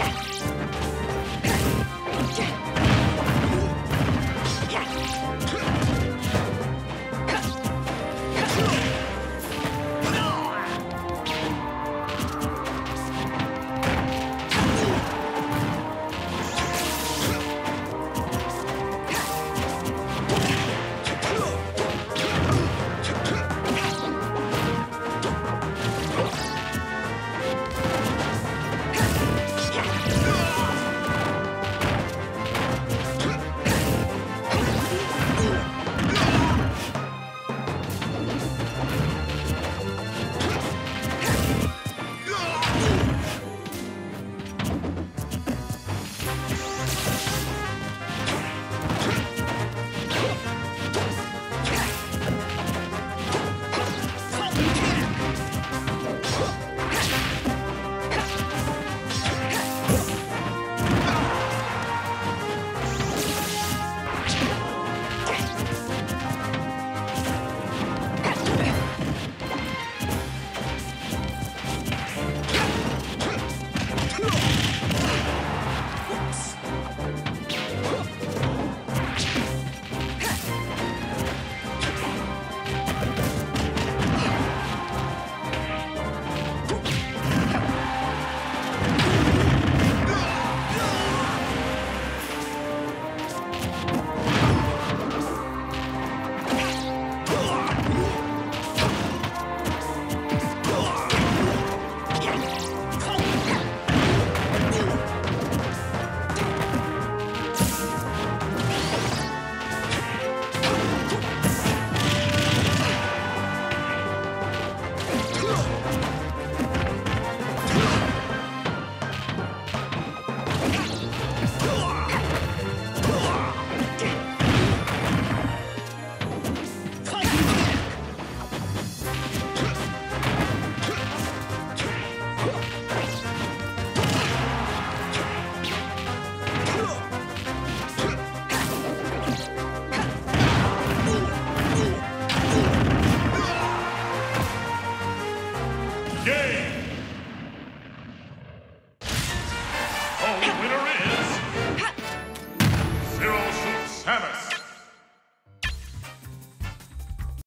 Yeah.